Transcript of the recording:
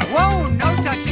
Whoa, no touching.